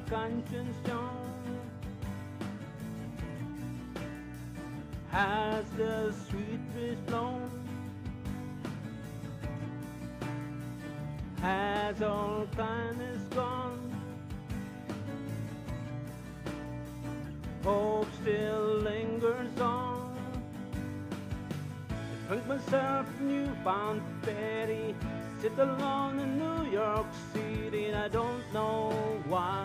conscience young Has the sweet breeze blown Has all kindness gone. Hope still lingers on. I drink myself newfound Betty Sit alone in New York City and I don't know why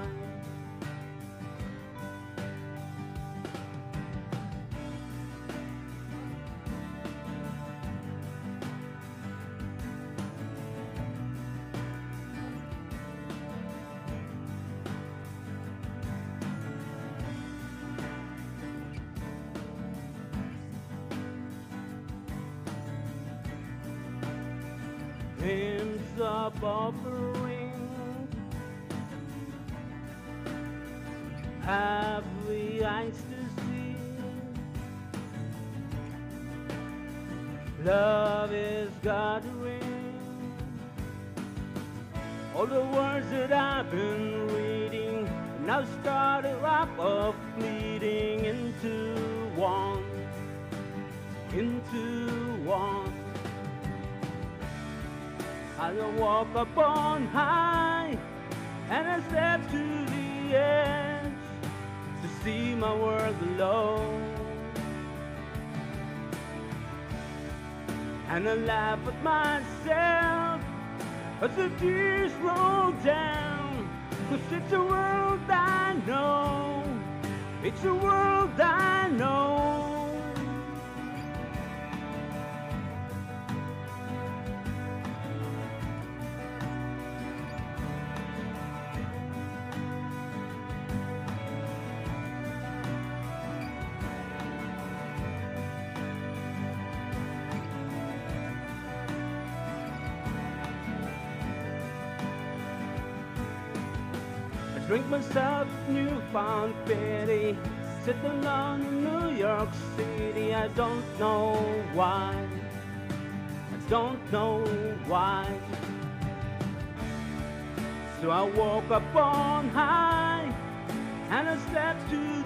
hymns of offering have we eyes to see. Love is gathering all the words that I've been reading now start a wrap of bleeding into one into one I will walk upon high and I step to the edge to see my world below. And I laugh at myself as the tears roll down. Cause it's a world I know, it's a world I know. Drink myself newfound pity. Sit alone in New York City I don't know why. I don't know why. So I walk up on high And I step to